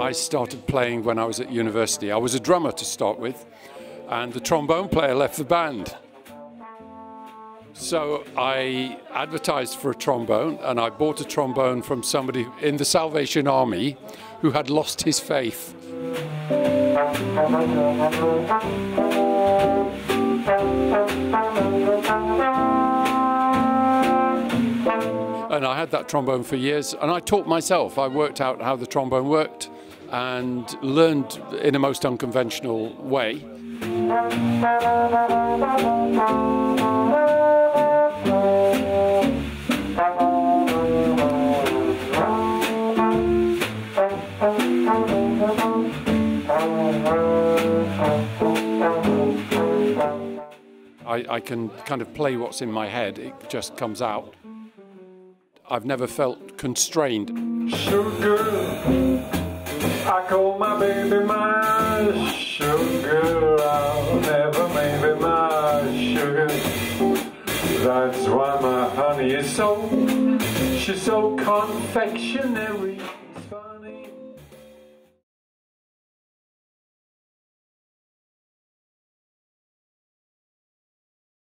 I started playing when I was at university. I was a drummer to start with, and the trombone player left the band. So I advertised for a trombone, and I bought a trombone from somebody in the Salvation Army who had lost his faith. And I had that trombone for years and I taught myself. I worked out how the trombone worked and learned in a most unconventional way. I, I, can kind of play what's in my head, it just comes out. I've never felt constrained. Sugar, I call my baby my sugar, I'll never maybe my sugar. That's why my honey is so, she's so.